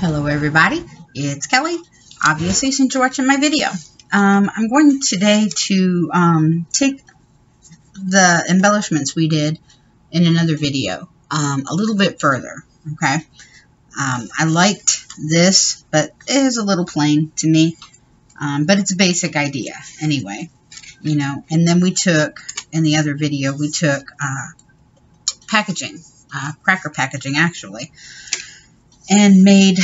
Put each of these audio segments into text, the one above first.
Hello everybody, it's Kelly. Obviously, since you're watching my video. Um, I'm going today to um, take the embellishments we did in another video um, a little bit further, okay? Um, I liked this, but it is a little plain to me, um, but it's a basic idea anyway, you know? And then we took, in the other video, we took uh, packaging, uh, cracker packaging actually, and made,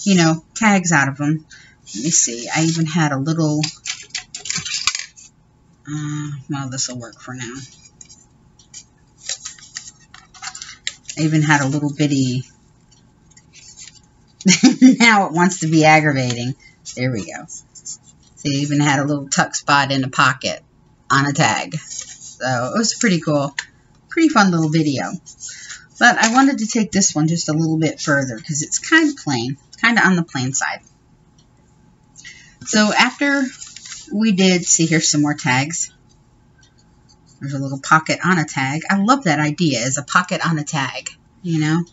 you know, tags out of them. Let me see. I even had a little, uh, well, this will work for now. I even had a little bitty, now it wants to be aggravating. There we go. I even had a little tuck spot in a pocket on a tag. So it was pretty cool. Pretty fun little video. But I wanted to take this one just a little bit further because it's kind of plain. Kind of on the plain side. So after we did, see here's some more tags. There's a little pocket on a tag. I love that idea as a pocket on a tag, you know,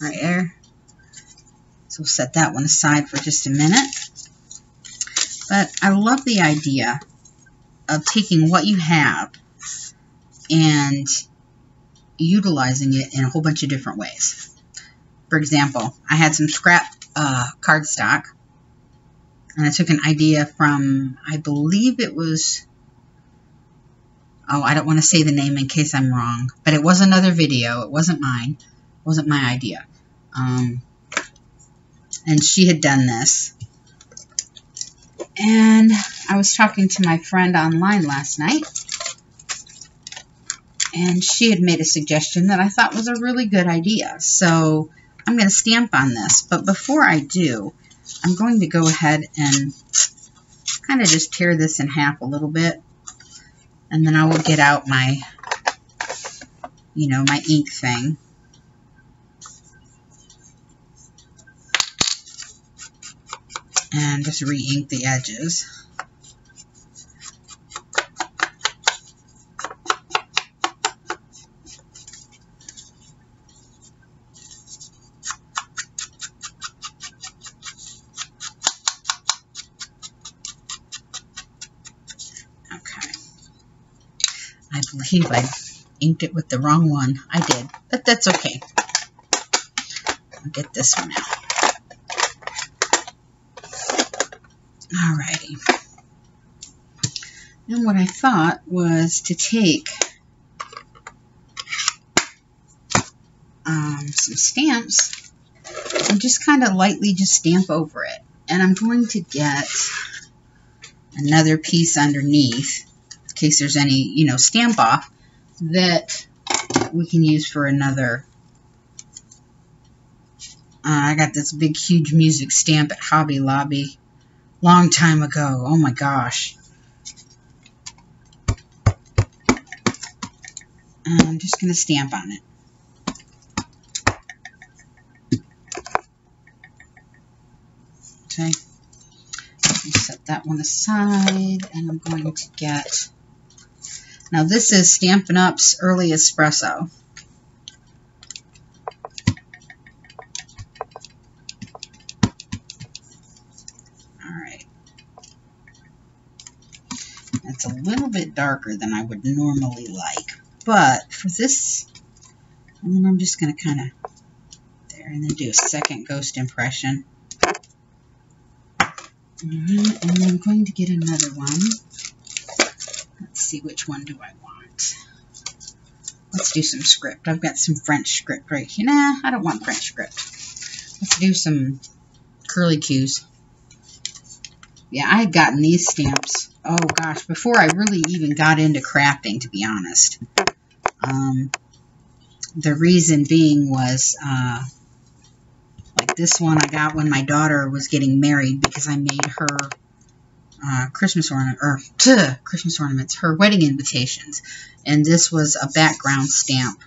right there. So we'll set that one aside for just a minute. But I love the idea of taking what you have and utilizing it in a whole bunch of different ways. For example, I had some scrap uh, cardstock, and I took an idea from, I believe it was, oh, I don't want to say the name in case I'm wrong, but it was another video. It wasn't mine. It wasn't my idea. Um, and she had done this. And I was talking to my friend online last night, and she had made a suggestion that I thought was a really good idea. So I'm going to stamp on this. But before I do, I'm going to go ahead and kind of just tear this in half a little bit. And then I will get out my, you know, my ink thing. And just re-ink the edges. Believe I inked it with the wrong one. I did, but that's okay. I'll get this one out. Alrighty. And what I thought was to take um, some stamps and just kind of lightly just stamp over it. And I'm going to get another piece underneath case there's any, you know, stamp off that we can use for another. Uh, I got this big, huge music stamp at Hobby Lobby long time ago. Oh my gosh. I'm just going to stamp on it. Okay. Set that one aside, and I'm going to get now this is Stampin' Up's Early Espresso. Alright. It's a little bit darker than I would normally like. But for this, and I'm just going to kind of there and then do a second ghost impression. and then I'm going to get another one see which one do I want. Let's do some script. I've got some French script right here. Nah, I don't want French script. Let's do some curly cues. Yeah, I had gotten these stamps, oh gosh, before I really even got into crafting, to be honest. Um, the reason being was, uh, like this one I got when my daughter was getting married because I made her uh, Christmas ornament or tuh, Christmas ornaments, her wedding invitations, and this was a background stamp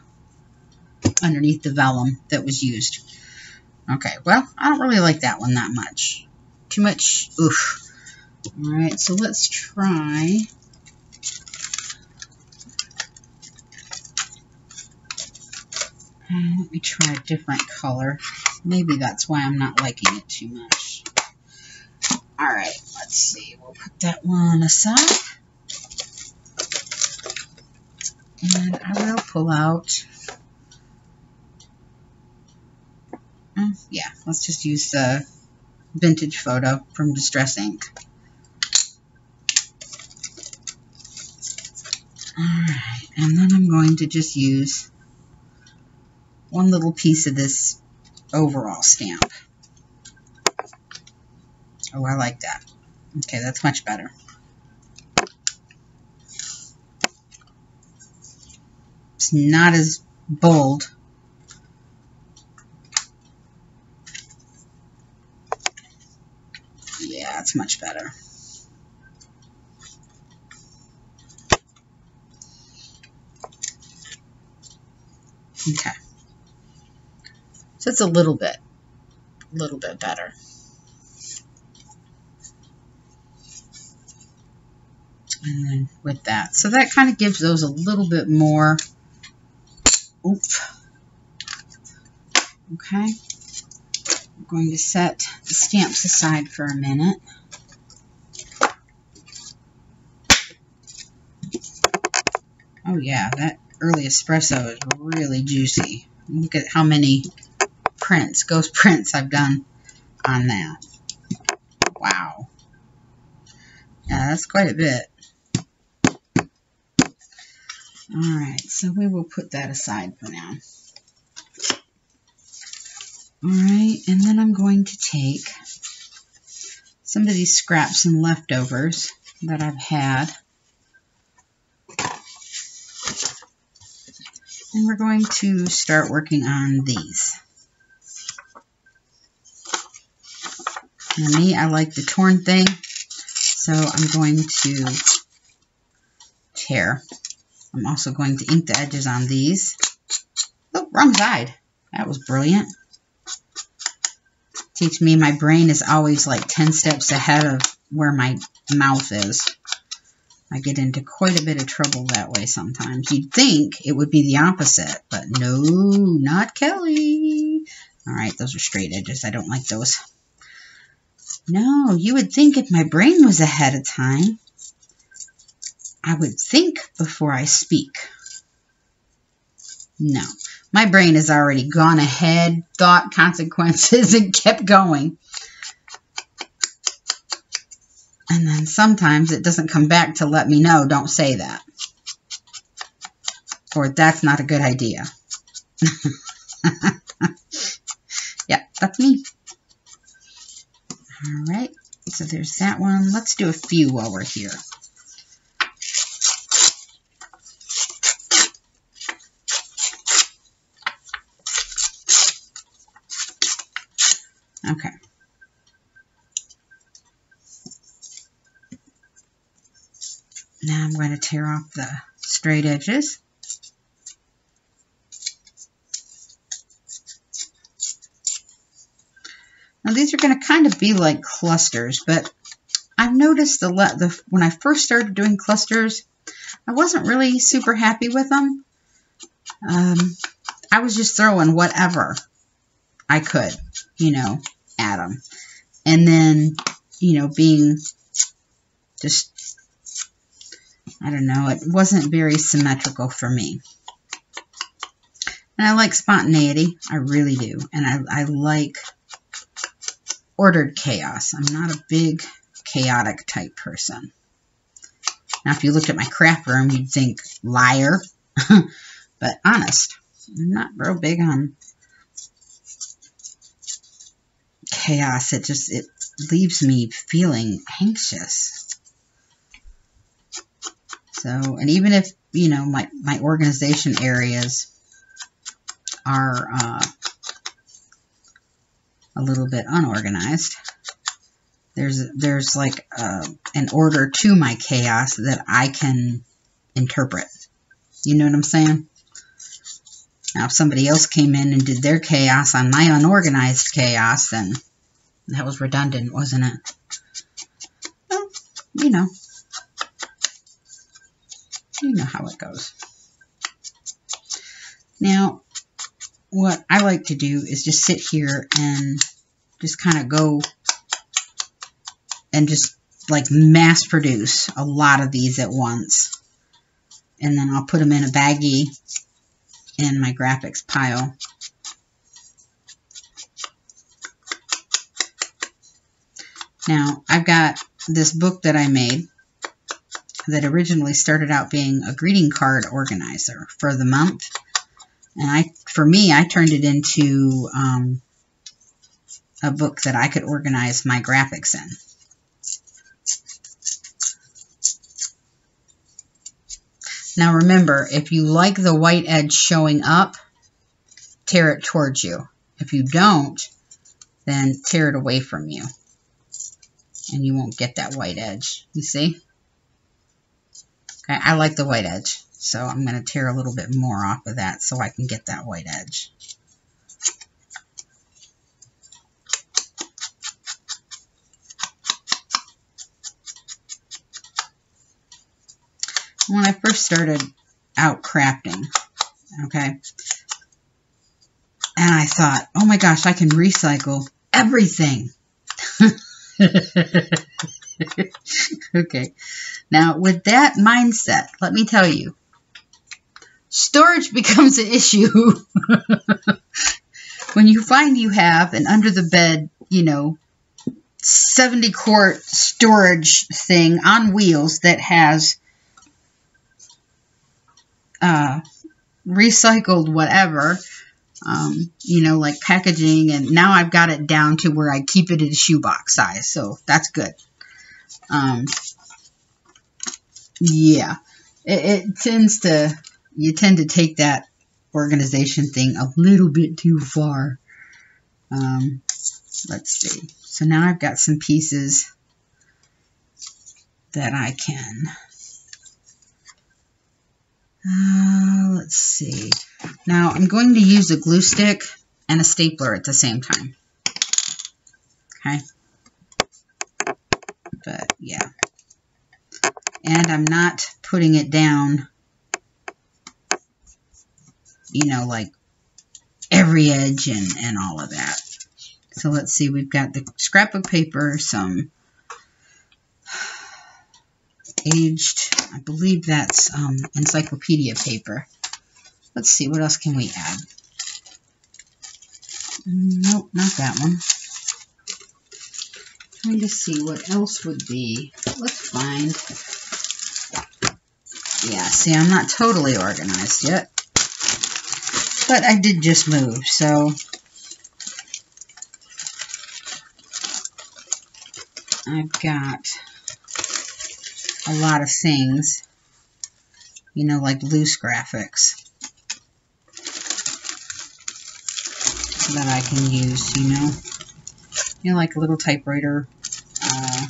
underneath the vellum that was used. Okay, well, I don't really like that one that much. Too much, oof. Alright, so let's try... Uh, let me try a different color. Maybe that's why I'm not liking it too much. Alright, let's see. We'll put that one aside. And I will pull out, uh, yeah, let's just use the vintage photo from Distress Ink. Alright, and then I'm going to just use one little piece of this overall stamp. Oh, I like that. Okay, that's much better. It's not as bold. Yeah, it's much better. Okay. So it's a little bit, a little bit better. And then with that. So that kind of gives those a little bit more oomph. Okay. I'm going to set the stamps aside for a minute. Oh yeah, that early espresso is really juicy. Look at how many prints, ghost prints I've done on that. Wow. Yeah, that's quite a bit. Alright, so we will put that aside for now. Alright, and then I'm going to take some of these scraps and leftovers that I've had And we're going to start working on these. Now me, I like the torn thing, so I'm going to tear. I'm also going to ink the edges on these. Oh, wrong side. That was brilliant. Teach me my brain is always like 10 steps ahead of where my mouth is. I get into quite a bit of trouble that way sometimes. You'd think it would be the opposite, but no, not Kelly. All right, those are straight edges. I don't like those. No, you would think if my brain was ahead of time, I would think before I speak. No, my brain has already gone ahead, thought consequences, and kept going. And then sometimes it doesn't come back to let me know, don't say that. Or that's not a good idea. yeah, that's me. All right, so there's that one. Let's do a few while we're here. Okay. Now I'm going to tear off the straight edges. Now these are going to kind of be like clusters, but I've noticed the, the when I first started doing clusters, I wasn't really super happy with them. Um, I was just throwing whatever I could, you know, at them. And then, you know, being just I don't know, it wasn't very symmetrical for me. And I like spontaneity. I really do. And I, I like ordered chaos. I'm not a big chaotic type person. Now, if you looked at my craft room, you'd think liar. but honest, I'm not real big on chaos. It just, it leaves me feeling anxious. So, and even if, you know, my, my organization areas are uh, a little bit unorganized, there's, there's like uh, an order to my chaos that I can interpret. You know what I'm saying? Now, if somebody else came in and did their chaos on my unorganized chaos, then that was redundant, wasn't it? Well, you know, you know how it goes. Now, what I like to do is just sit here and just kind of go and just like mass produce a lot of these at once. And then I'll put them in a baggie in my graphics pile. Now, I've got this book that I made that originally started out being a greeting card organizer for the month. And I, for me, I turned it into um, a book that I could organize my graphics in. Now remember, if you like the white edge showing up, tear it towards you. If you don't, then tear it away from you. And you won't get that white edge. You see? Okay, I like the white edge. So I'm going to tear a little bit more off of that so I can get that white edge. when I first started out crafting, okay, and I thought, oh my gosh, I can recycle everything. okay, now with that mindset, let me tell you, storage becomes an issue when you find you have an under the bed, you know, 70 quart storage thing on wheels that has uh, recycled whatever, um, you know, like packaging, and now I've got it down to where I keep it in a shoebox size, so that's good. Um, yeah, it, it tends to, you tend to take that organization thing a little bit too far. Um, let's see. So now I've got some pieces that I can uh, let's see. Now I'm going to use a glue stick and a stapler at the same time. Okay. But yeah. And I'm not putting it down, you know, like every edge and, and all of that. So let's see, we've got the scrap of paper, some aged, I believe that's um, encyclopedia paper. Let's see, what else can we add? Nope, not that one. Trying to see what else would be. Let's find. Yeah, see, I'm not totally organized yet. But I did just move, so... I've got a lot of things, you know, like loose graphics. That I can use, you know, you know, like a little typewriter, uh,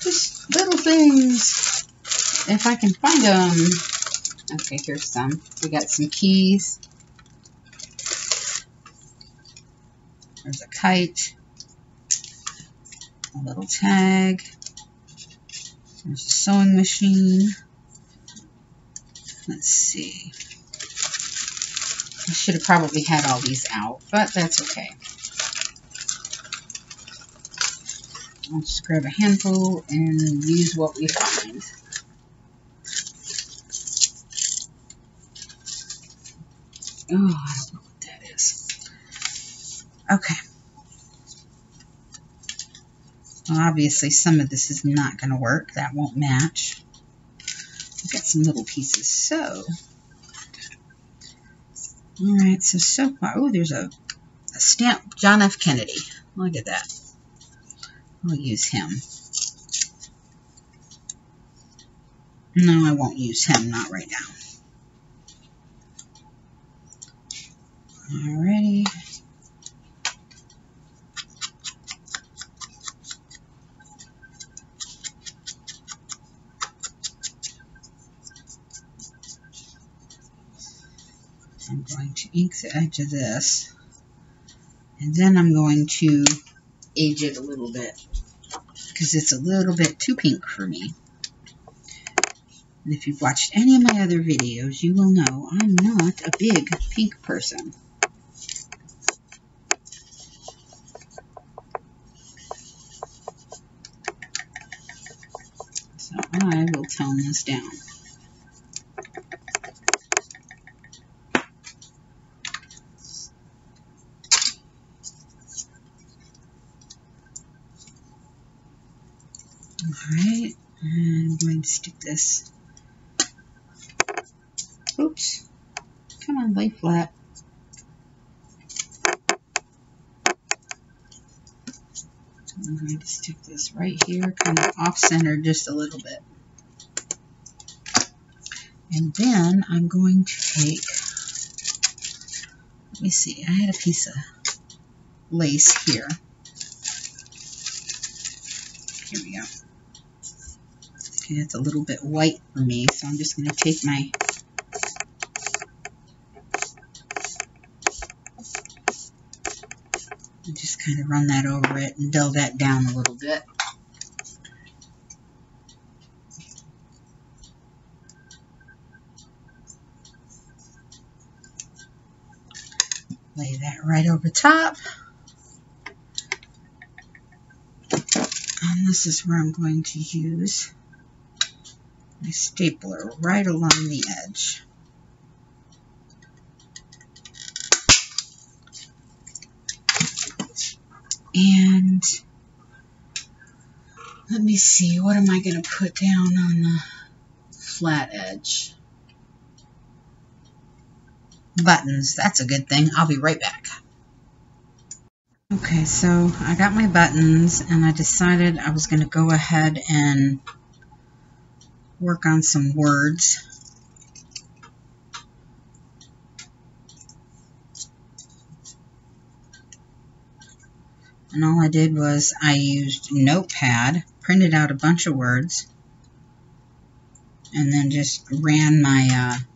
just little things, if I can find them. Okay, here's some. We got some keys. There's a kite, a little tag, there's a sewing machine. Let's see. I should have probably had all these out, but that's okay. I'll just grab a handful and use what we find. Oh, I don't know what that is. Okay. Well, obviously, some of this is not going to work. That won't match. I've got some little pieces. So, all right. So, so far, oh, there's a, a stamp. John F. Kennedy. Look at that. I'll use him. No, I won't use him. Not right now. Alrighty. I'm going to ink the edge of this. And then I'm going to age it a little bit because it's a little bit too pink for me. And if you've watched any of my other videos, you will know I'm not a big pink person. So I down. Alright, I'm going to stick this Oops. Come on, lay flat. I'm going to stick this right here, kind of off-center just a little bit. And then I'm going to take, let me see, I had a piece of lace here. Here we go. Okay, it's a little bit white for me, so I'm just going to take my just kind of run that over it and dull that down a little bit. Right over top. And this is where I'm going to use my stapler right along the edge. And let me see, what am I going to put down on the flat edge? Buttons, that's a good thing. I'll be right back. Okay, so I got my buttons and I decided I was going to go ahead and work on some words. and all I did was I used Notepad, printed out a bunch of words, and then just ran my uh,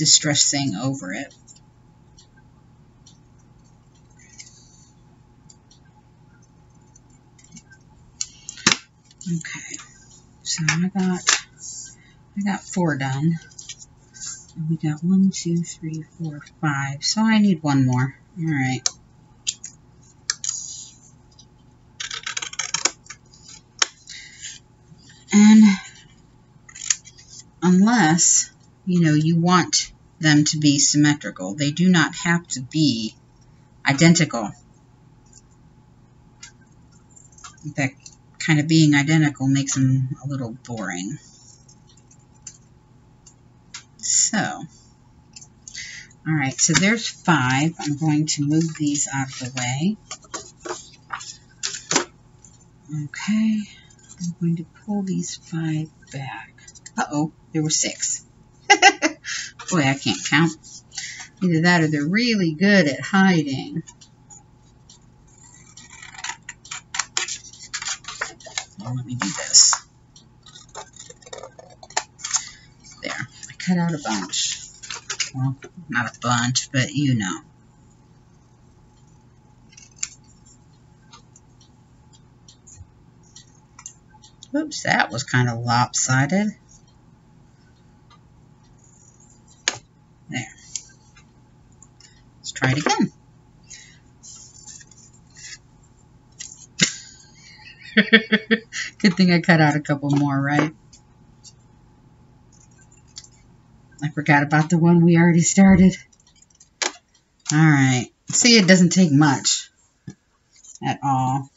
distress thing over it. Okay, so I got I got four done. And we got one, two, three, four, five. So I need one more. All right. And unless, you know, you want them to be symmetrical, they do not have to be identical. In fact, kind of being identical makes them a little boring. So, alright, so there's five. I'm going to move these out of the way. Okay. I'm going to pull these five back. Uh-oh, there were six. Boy, I can't count. Either that or they're really good at hiding. Well, let me do this. There. I cut out a bunch. Well, not a bunch, but you know. Oops, that was kind of lopsided. There. Let's try it again. Good thing I cut out a couple more, right? I forgot about the one we already started. Alright. See, it doesn't take much at all.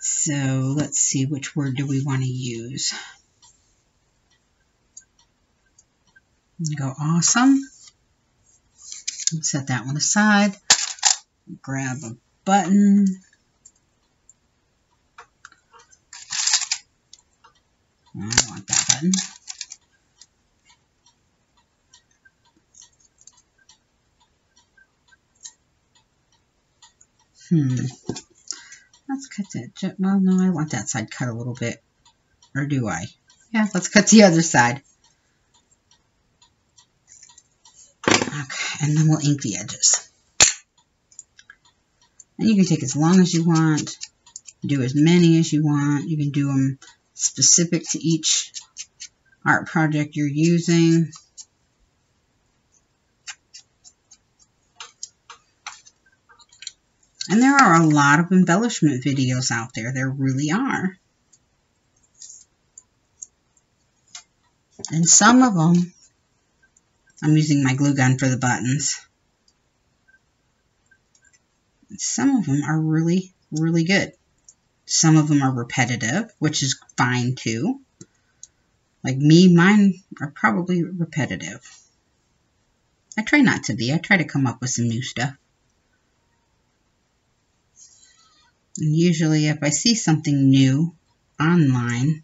So let's see, which word do we want to use? Go awesome. Set that one aside. Grab a button. I want that button. Hmm. Let's cut that. Well, no, I want that side cut a little bit. Or do I? Yeah, let's cut the other side. Okay, and then we'll ink the edges. And you can take as long as you want, do as many as you want. You can do them specific to each art project you're using. And there are a lot of embellishment videos out there. There really are. And some of them, I'm using my glue gun for the buttons. Some of them are really, really good. Some of them are repetitive, which is fine too. Like me, mine are probably repetitive. I try not to be. I try to come up with some new stuff. And usually if I see something new online,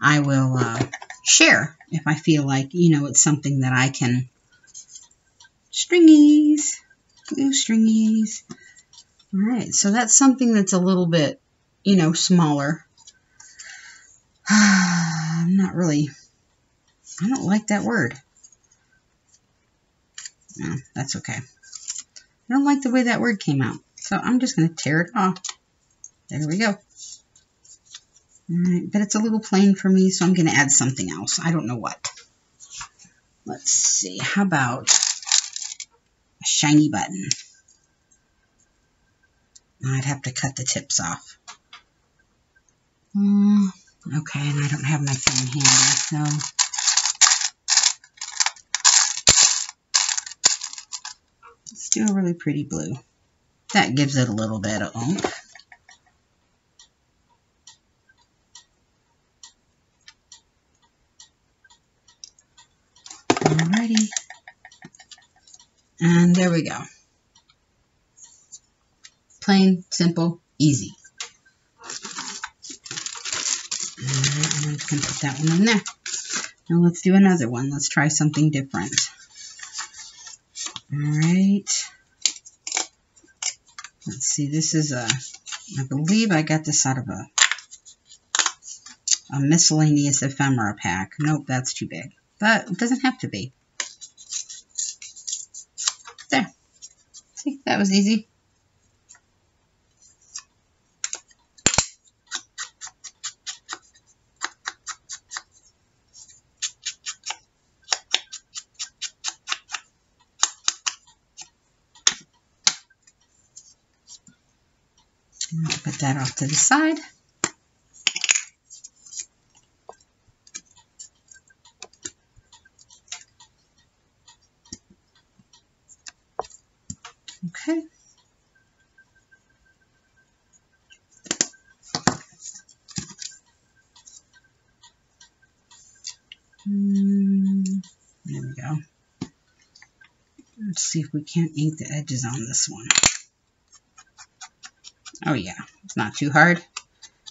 I will uh, share if I feel like, you know, it's something that I can. Stringies, glue stringies. All right, so that's something that's a little bit, you know, smaller. I'm not really, I don't like that word. No, that's okay. I don't like the way that word came out. So I'm just going to tear it off. There we go. Right, but it's a little plain for me, so I'm going to add something else. I don't know what. Let's see. How about a shiny button? I'd have to cut the tips off. Mm, okay, and I don't have my thing handy, so... A really pretty blue. That gives it a little bit of oomph. Alrighty. And there we go. Plain, simple, easy. And I'm going to put that one in there. Now let's do another one. Let's try something different. Alright. Let's see, this is a, I believe I got this out of a, a miscellaneous ephemera pack. Nope, that's too big. But it doesn't have to be. See, that was easy. put that off to the side. Mm, there we go. Let's see if we can't ink the edges on this one. Oh yeah, it's not too hard.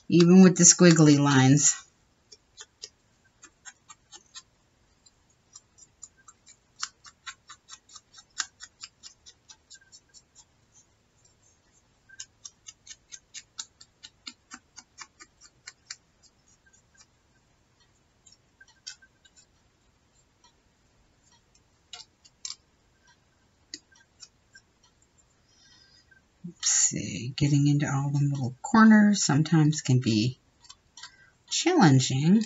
Even with the squiggly lines. see, getting into all the little corners sometimes can be challenging.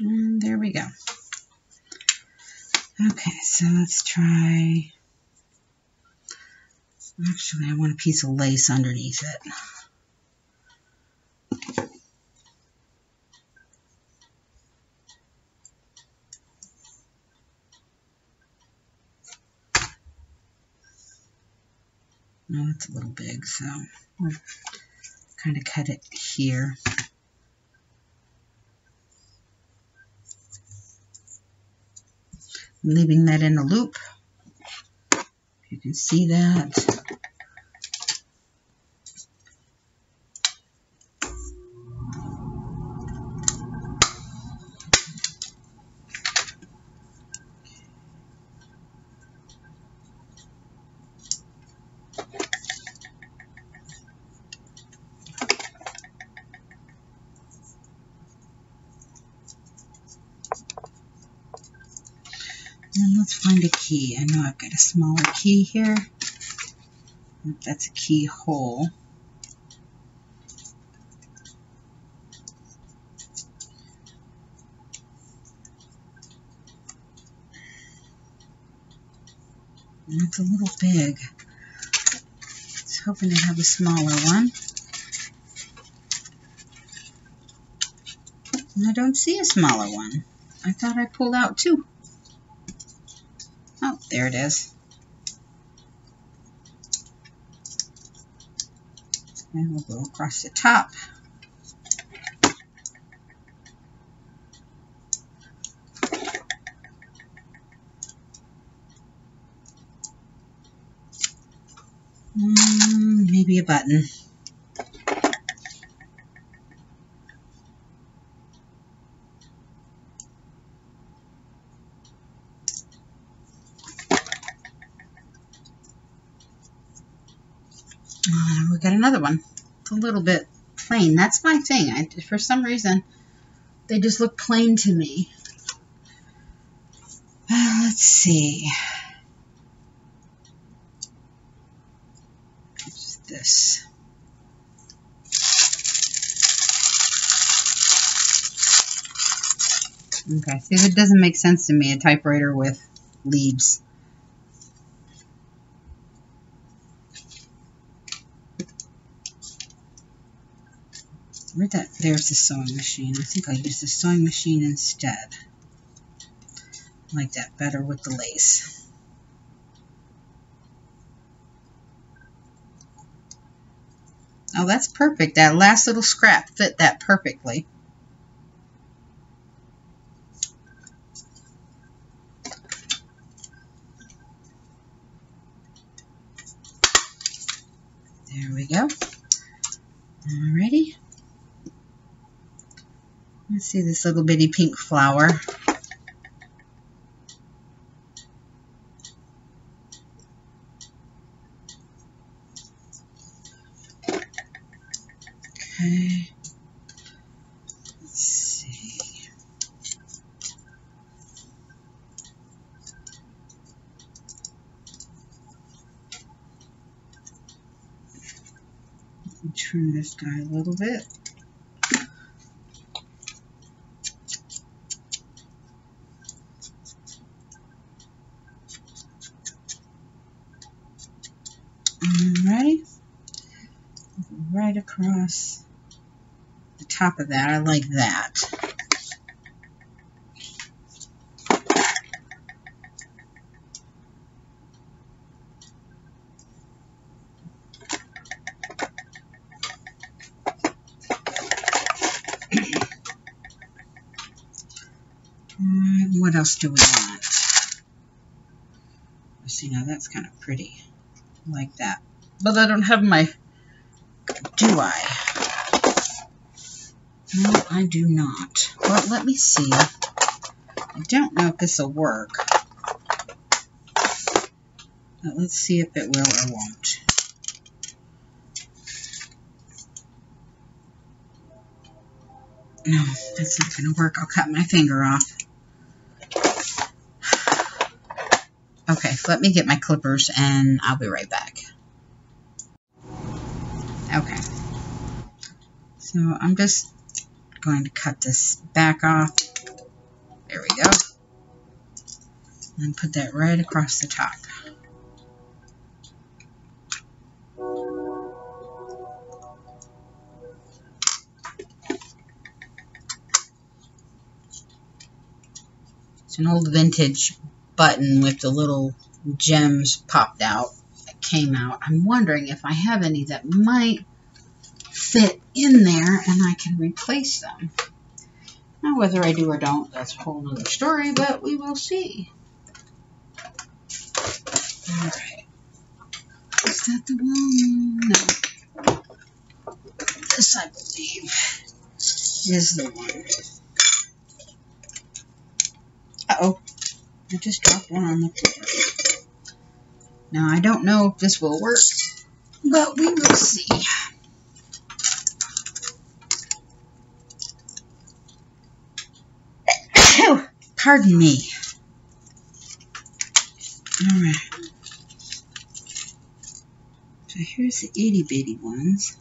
And there we go. Okay, so let's try Actually, I want a piece of lace underneath it. No, it's a little big, so we'll kind of cut it here. leaving that in a loop. You can see that. Find a key. I know I've got a smaller key here. That's a keyhole. It's a little big. I hoping to have a smaller one. I don't see a smaller one. I thought I pulled out two. There it is. And we'll go across the top. Mm, maybe a button. Uh, we got another one. It's a little bit plain. That's my thing. I, for some reason, they just look plain to me. Uh, let's see. This? Okay, see, it doesn't make sense to me, a typewriter with leaves. Where'd that? There's the sewing machine. I think I'll use the sewing machine instead. I like that better with the lace. Oh, that's perfect. That last little scrap fit that perfectly. There we go. Alrighty. Let's see this little bitty pink flower. Okay. Let's see. Trim this guy a little bit. Alrighty. Right across the top of that. I like that. Alright, what else do we want? See, now that's kind of pretty. I like that. But I don't have my... Do I? No, I do not. Well, let me see. I don't know if this will work. But let's see if it will or won't. No, that's not going to work. I'll cut my finger off. Okay, let me get my clippers and I'll be right back. Okay. So I'm just going to cut this back off. There we go. And put that right across the top. It's an old vintage button with the little gems popped out that came out. I'm wondering if I have any that might fit in there and I can replace them. Now whether I do or don't, that's a whole other story, but we will see. Alright. Is that the one? No. This, I believe, is the one. Uh-oh. I just dropped one on the floor. Now, I don't know if this will work, but we will see. Pardon me. Alright. So here's the itty bitty ones.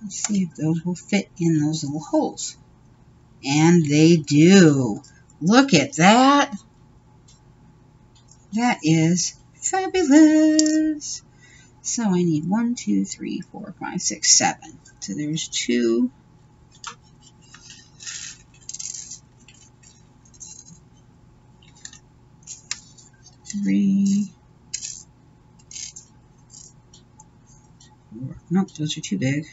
Let's see if those will fit in those little holes. And they do. Look at that. That is fabulous. So I need one, two, three, four, five, six, seven. So there's two, Three. Four. Nope, those are too big.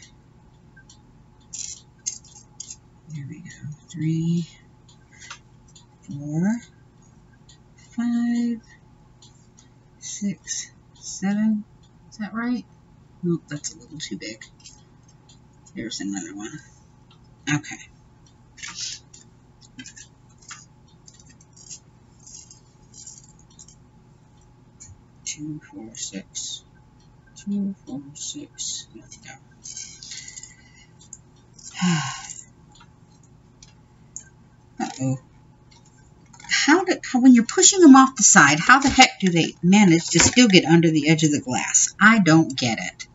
There we go. Three, four, five, six, seven. Is that right? Nope, that's a little too big. There's another one. Okay. Two, four, six. Two, four, six. We. Uh-oh. How did, how, when you're pushing them off the side, how the heck do they manage to still get under the edge of the glass? I don't get it.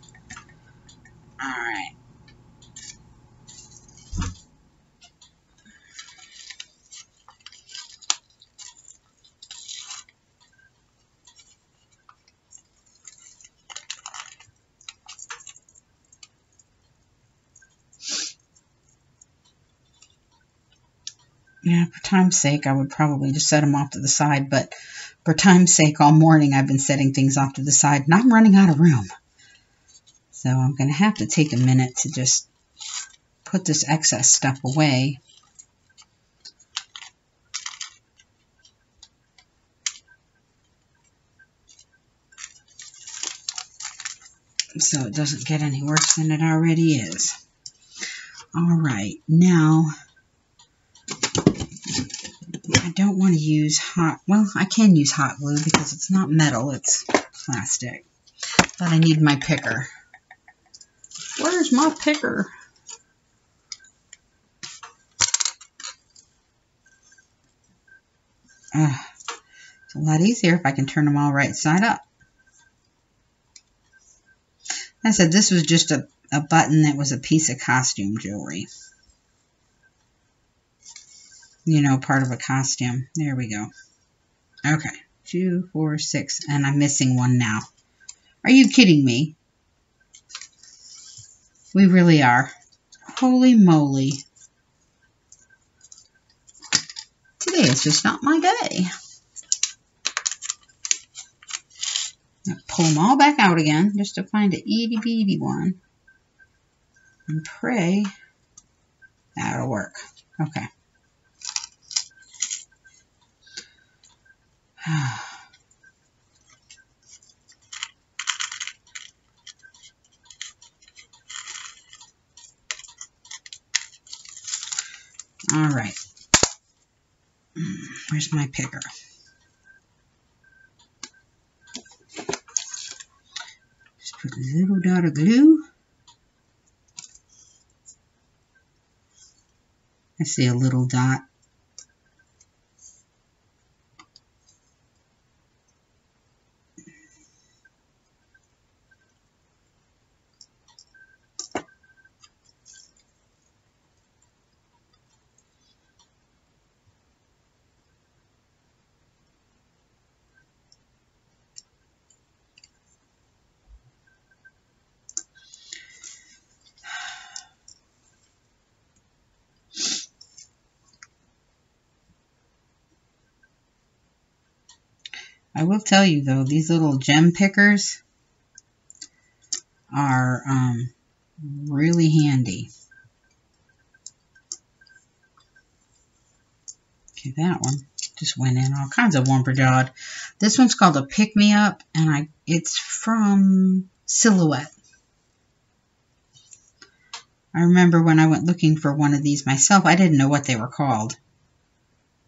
Alright. Yeah, for time's sake, I would probably just set them off to the side, but for time's sake, all morning I've been setting things off to the side, and I'm running out of room. So I'm going to have to take a minute to just put this excess stuff away. So it doesn't get any worse than it already is. All right, now don't want to use hot, well, I can use hot glue because it's not metal, it's plastic. But I need my picker. Where's my picker? It's a lot easier if I can turn them all right side up. I said this was just a, a button that was a piece of costume jewelry you know, part of a costume. There we go. Okay, two, four, six, and I'm missing one now. Are you kidding me? We really are. Holy moly. Today is just not my day. pull them all back out again just to find a itty bitty one. And pray that'll work. Okay. All right. Hmm, where's my picker? Just put a little dot of glue. I see a little dot. I will tell you though, these little gem pickers are um, really handy. Okay, that one just went in all kinds of wumper This one's called a Pick Me Up, and I it's from Silhouette. I remember when I went looking for one of these myself, I didn't know what they were called.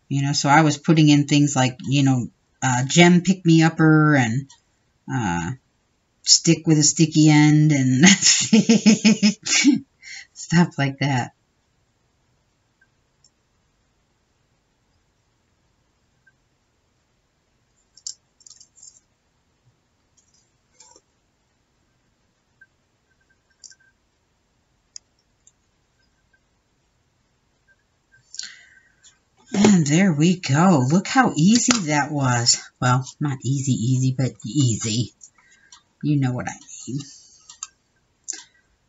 You know, so I was putting in things like, you know, uh, gem pick me upper and uh, stick with a sticky end and stuff like that. And there we go. Look how easy that was. Well, not easy, easy, but easy. You know what I mean.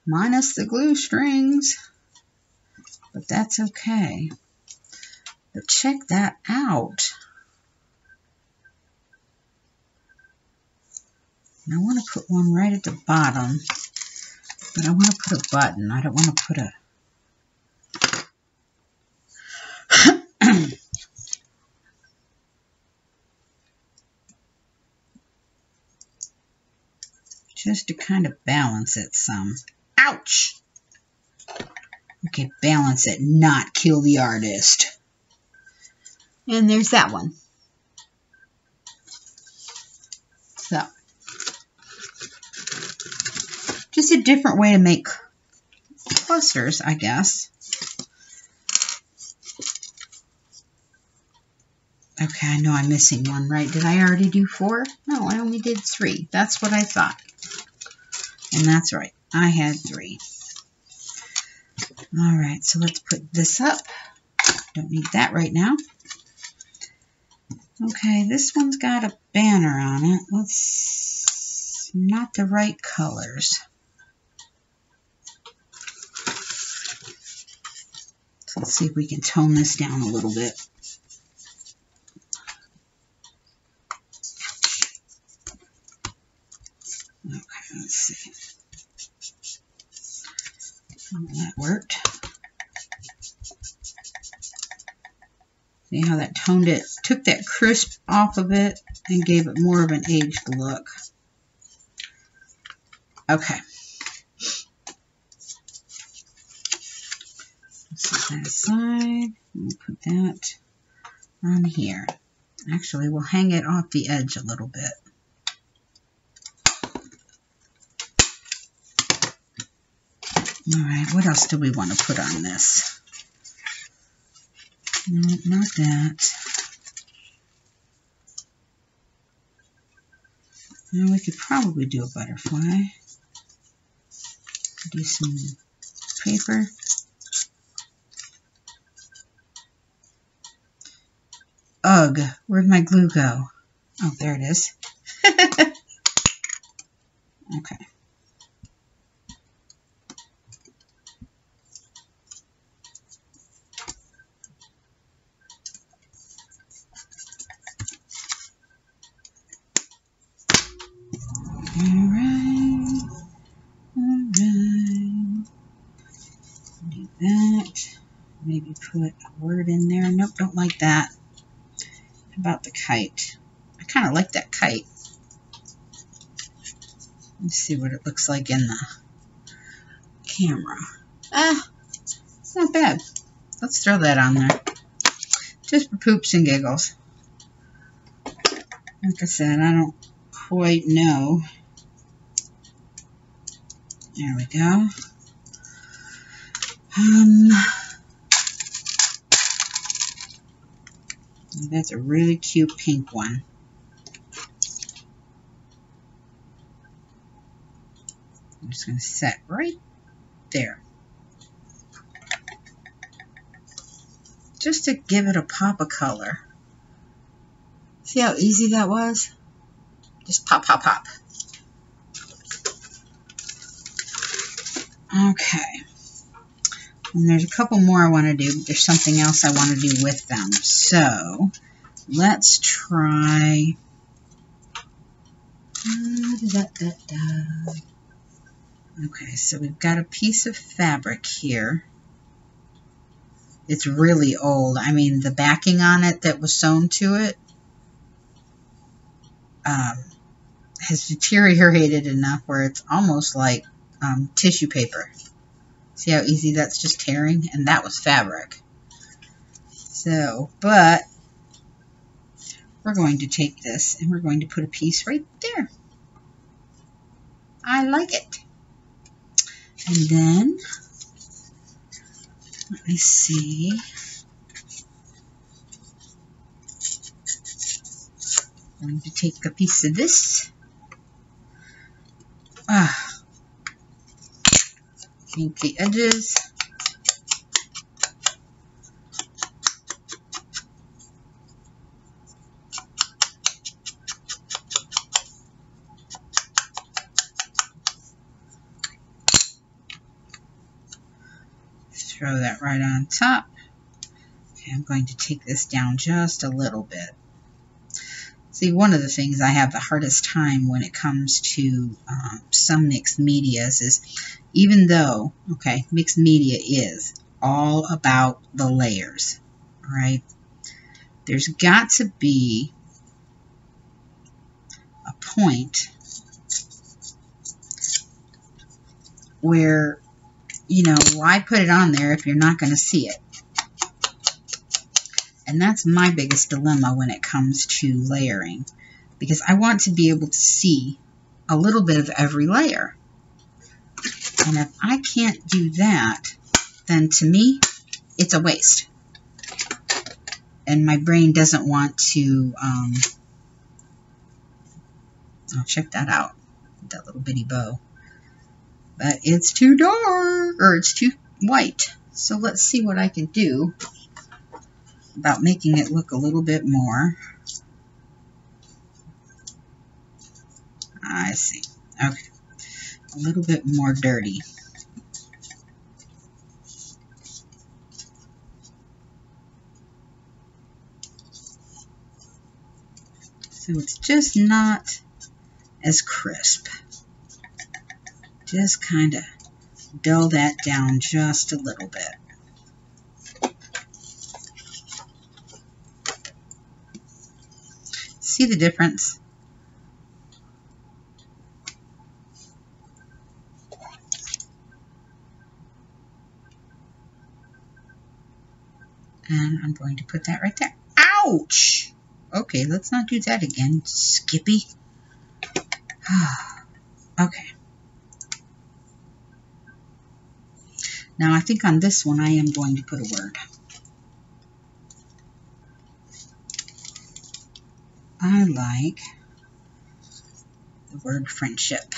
Minus the glue strings. But that's okay. But check that out. And I want to put one right at the bottom. But I want to put a button. I don't want to put a just to kind of balance it some. Ouch! Okay, balance it, not kill the artist. And there's that one. So, just a different way to make clusters, I guess. Okay, I know I'm missing one, right? Did I already do four? No, I only did three. That's what I thought. And that's right. I had three. All right, so let's put this up. Don't need that right now. Okay, this one's got a banner on it. Let's not the right colors. So let's see if we can tone this down a little bit. See how that toned it, took that crisp off of it and gave it more of an aged look. Okay. Set that aside. We'll put that on here. Actually, we'll hang it off the edge a little bit. All right, what else do we want to put on this? No, not that. Now we could probably do a butterfly. Do some paper. Ugh, where'd my glue go? Oh, there it is. okay. Alright. Alright. Do that. Maybe put a word in there. Nope, don't like that. How about the kite? I kind of like that kite. Let's see what it looks like in the camera. Ah, it's not bad. Let's throw that on there. Just for poops and giggles. Like I said, I don't quite know there we go. Um, that's a really cute pink one. I'm just going to set right there. Just to give it a pop of color. See how easy that was? Just pop, pop, pop. Okay. And there's a couple more I want to do, but there's something else I want to do with them. So, let's try... Uh, Okay, so we've got a piece of fabric here. It's really old. I mean, the backing on it that was sewn to it um, has deteriorated enough where it's almost like um, tissue paper. See how easy that's just tearing? And that was fabric. So, but we're going to take this and we're going to put a piece right there. I like it. And then, let me see. I'm going to take a piece of this. Ah, paint the edges. That right on top. Okay, I'm going to take this down just a little bit. See, one of the things I have the hardest time when it comes to um, some mixed medias is even though, okay, mixed media is all about the layers, right? There's got to be a point where, you know, why put it on there if you're not going to see it? And that's my biggest dilemma when it comes to layering because I want to be able to see a little bit of every layer. And if I can't do that, then to me, it's a waste. And my brain doesn't want to, um, oh, check that out, that little bitty bow. But it's too dark, or it's too white. So let's see what I can do about making it look a little bit more. I see. Okay. A little bit more dirty. So it's just not as crisp. Just kind of dull that down just a little bit. See the difference? And I'm going to put that right there. Ouch! Okay, let's not do that again, Skippy. okay. Now I think on this one I am going to put a word. I like the word friendship.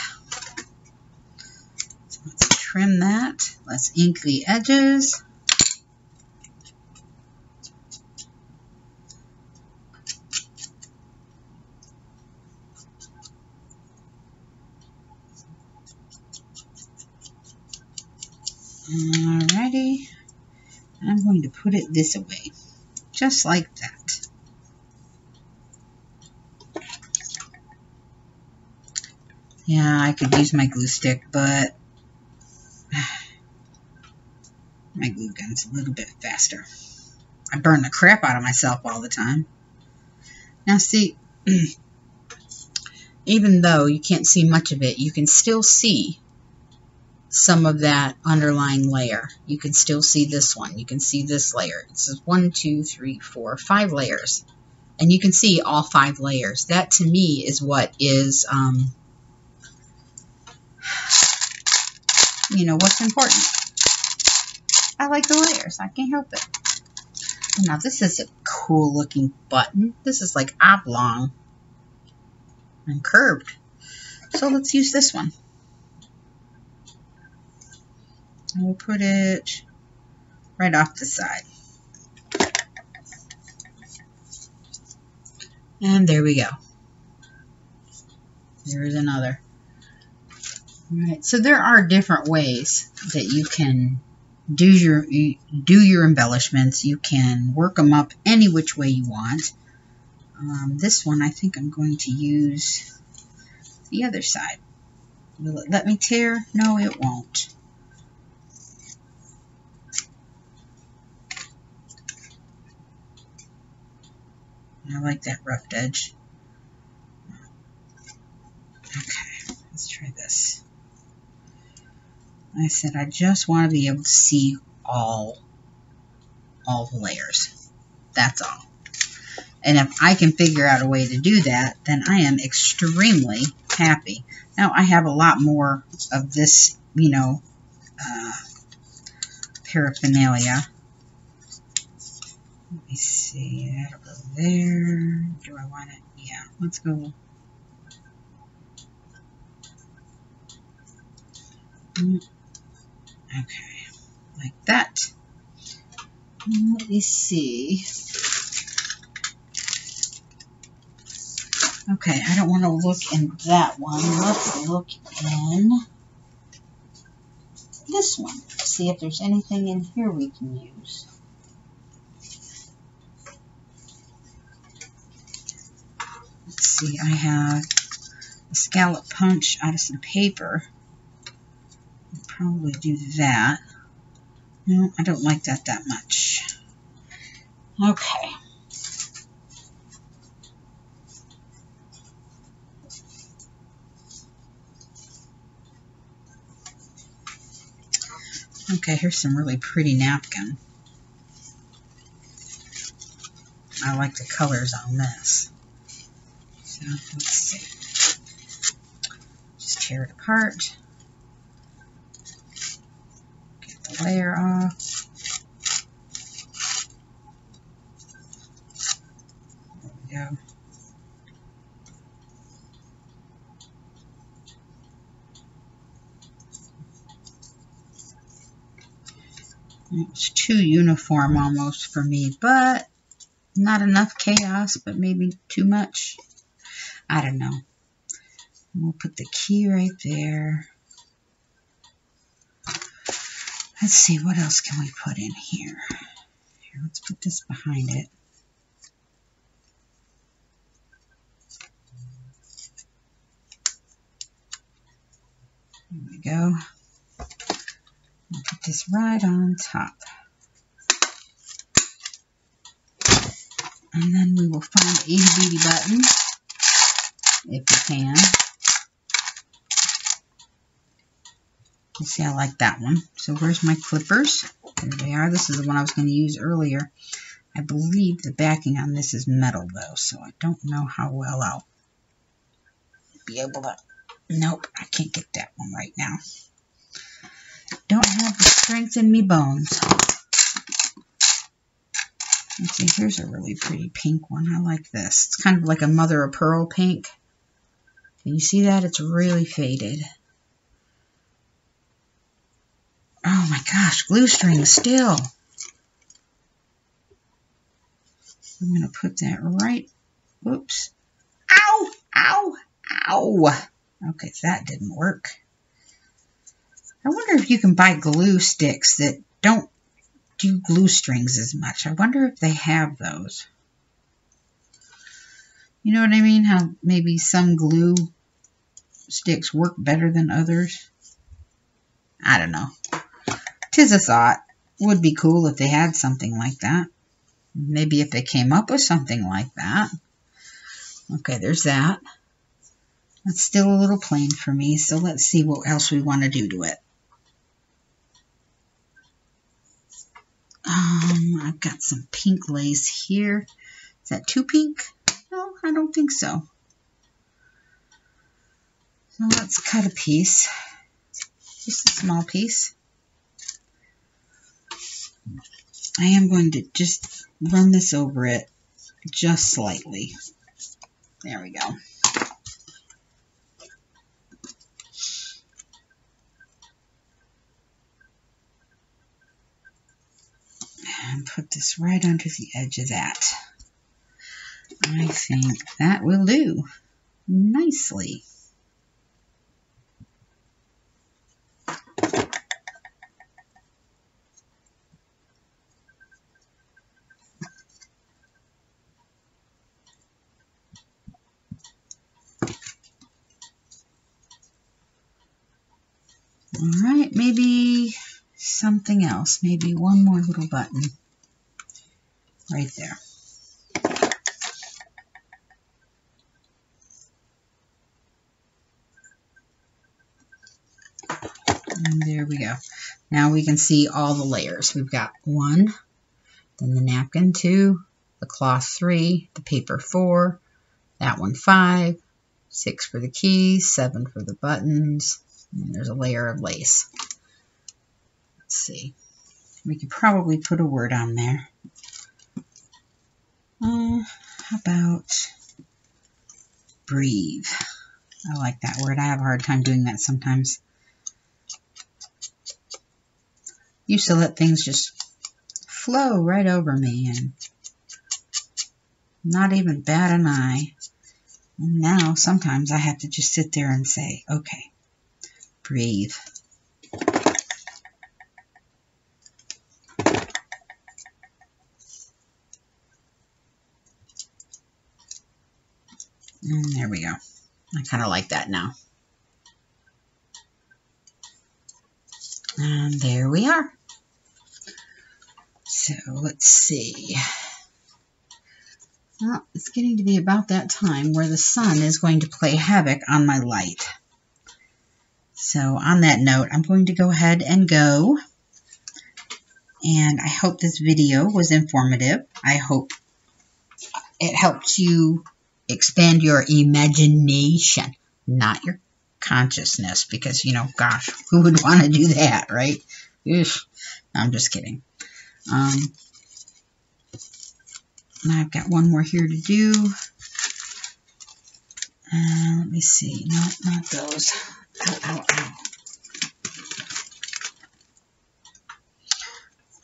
So let's trim that. Let's ink the edges. Alrighty. I'm going to put it this way, just like that. Yeah, I could use my glue stick, but my glue gun's a little bit faster. I burn the crap out of myself all the time. Now see, even though you can't see much of it, you can still see some of that underlying layer. You can still see this one. You can see this layer. This is one, two, three, four, five layers. And you can see all five layers. That to me is what is, um, you know, what's important. I like the layers. I can't help it. Now this is a cool looking button. This is like oblong and curved. So let's use this one. And we'll put it right off the side. And there we go. Here's another. All right, so there are different ways that you can do your do your embellishments. You can work them up any which way you want. Um, this one, I think I'm going to use the other side. Will it let me tear? No, it won't. I like that rough edge. Okay, let's try this. I said I just want to be able to see all, all the layers. That's all. And if I can figure out a way to do that, then I am extremely happy. Now, I have a lot more of this, you know, uh, paraphernalia me see, that'll go there. Do I want it? Yeah, let's go. Mm, okay, like that. Let me see. Okay, I don't want to look in that one. Let's look in this one. see if there's anything in here we can use. See, I have a scallop punch out of some paper. I'll probably do that. No, I don't like that that much. Okay. Okay, here's some really pretty napkin. I like the colors on this. So let's. Just tear it apart. Get the layer off. There we go. It's too uniform almost for me, but not enough chaos, but maybe too much. I don't know. We'll put the key right there. Let's see, what else can we put in here? Here, let's put this behind it. There we go. I'll put this right on top. And then we will find the itty bitty button, if you can. You see, I like that one. So where's my clippers? There they are. This is the one I was going to use earlier. I believe the backing on this is metal, though, so I don't know how well I'll be able to... Nope, I can't get that one right now. Don't have the strength in me bones. Let's see, here's a really pretty pink one. I like this. It's kind of like a mother of pearl pink. You see that? It's really faded. Oh my gosh, glue string still. I'm going to put that right. Whoops. Ow! Ow! Ow! Okay, that didn't work. I wonder if you can buy glue sticks that don't do glue strings as much. I wonder if they have those. You know what I mean? How maybe some glue sticks work better than others. I don't know. Tis a thought. Would be cool if they had something like that. Maybe if they came up with something like that. Okay, there's that. That's still a little plain for me, so let's see what else we want to do to it. Um, I've got some pink lace here. Is that too pink? No, I don't think so. Let's cut a piece. Just a small piece. I am going to just run this over it just slightly. There we go. and put this right under the edge of that. I think that will do nicely. All right, maybe something else, maybe one more little button right there. And there we go. Now we can see all the layers. We've got one, then the napkin two, the cloth three, the paper four, that one five, six for the keys, seven for the buttons, and there's a layer of lace. Let's see. We could probably put a word on there. Uh, how about breathe? I like that word. I have a hard time doing that sometimes. Used to let things just flow right over me and not even bat an eye. And now sometimes I have to just sit there and say, okay, breathe. There we go. I kind of like that now. And there we are. So let's see. Well, it's getting to be about that time where the sun is going to play havoc on my light. So on that note, I'm going to go ahead and go. And I hope this video was informative. I hope it helps you expand your imagination, not your consciousness, because, you know, gosh, who would want to do that, right? I'm just kidding. Um, I've got one more here to do. Uh, let me see. No, not those. Ow, ow, ow.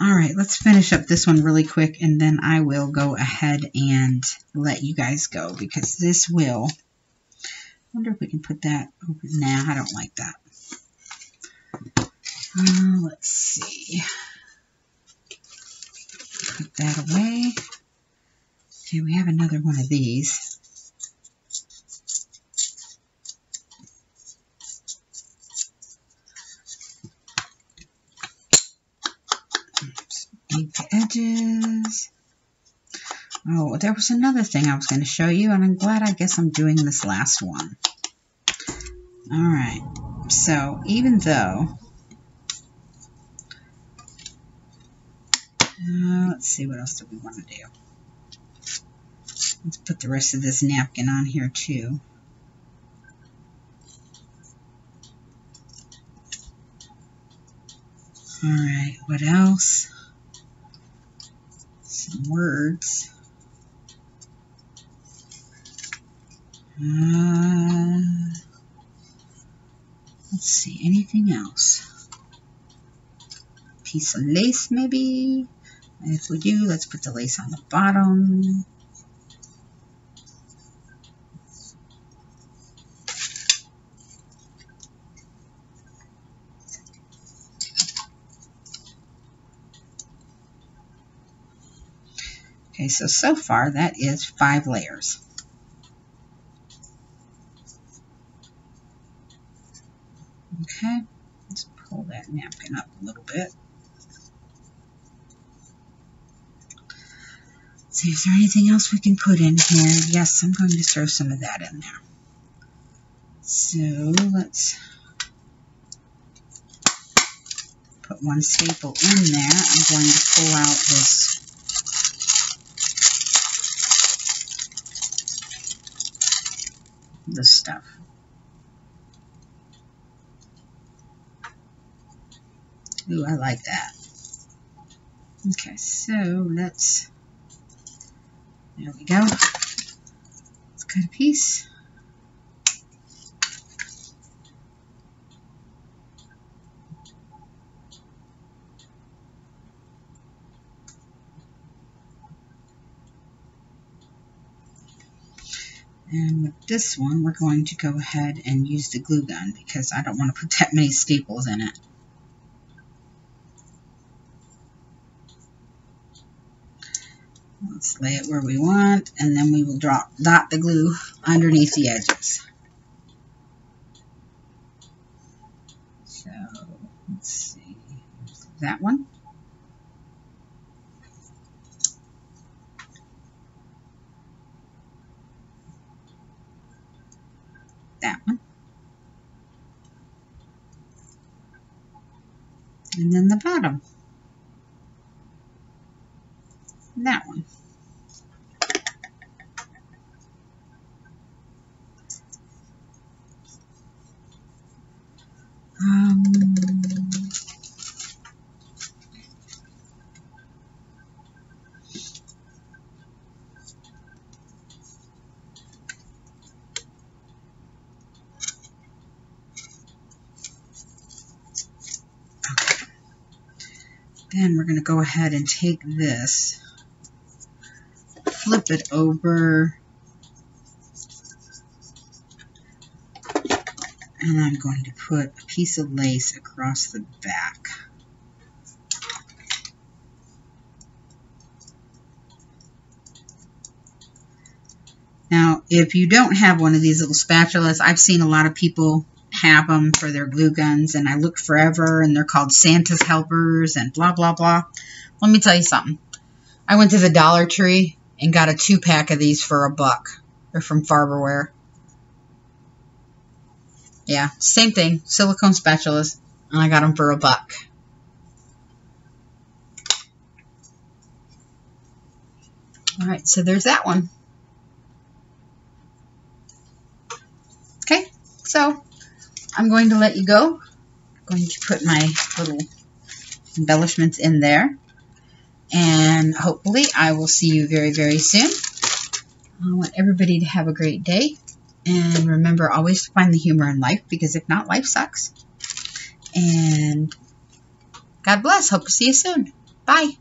All right, let's finish up this one really quick, and then I will go ahead and let you guys go, because this will... I wonder if we can put that over... Nah, I don't like that. Uh, let's see. Put that away. Okay, we have another one of these. Oh, there was another thing I was going to show you, and I'm glad I guess I'm doing this last one. Alright, so even though... Uh, let's see, what else do we want to do? Let's put the rest of this napkin on here, too. Alright, what else? some words. Uh, let's see, anything else? Piece of lace, maybe? And if we do, let's put the lace on the bottom. Okay, so, so far that is five layers. Okay, let's pull that napkin Let's see, is there anything else we can put in here? Yes, I'm going to throw some of that in there. So let's put one staple in there. I'm going to pull out this this stuff. Ooh, I like that. Okay, so let's, there we go. Let's cut a piece. And with this one, we're going to go ahead and use the glue gun because I don't want to put that many staples in it. Let's lay it where we want, and then we will drop dot the glue underneath the edges. So, let's see, that one. that one. And then the bottom. that one. Then we're going to go ahead and take this, flip it over, and I'm going to put a piece of lace across the back. Now, if you don't have one of these little spatulas, I've seen a lot of people have them for their glue guns, and I looked forever, and they're called Santa's helpers, and blah, blah, blah. Let me tell you something. I went to the Dollar Tree and got a two-pack of these for a buck. They're from Farberware. Yeah, same thing. Silicone spatulas, and I got them for a buck. All right, so there's that one. Okay, so I'm going to let you go. I'm going to put my little embellishments in there. And hopefully I will see you very, very soon. I want everybody to have a great day. And remember always to find the humor in life because if not, life sucks. And God bless. Hope to see you soon. Bye.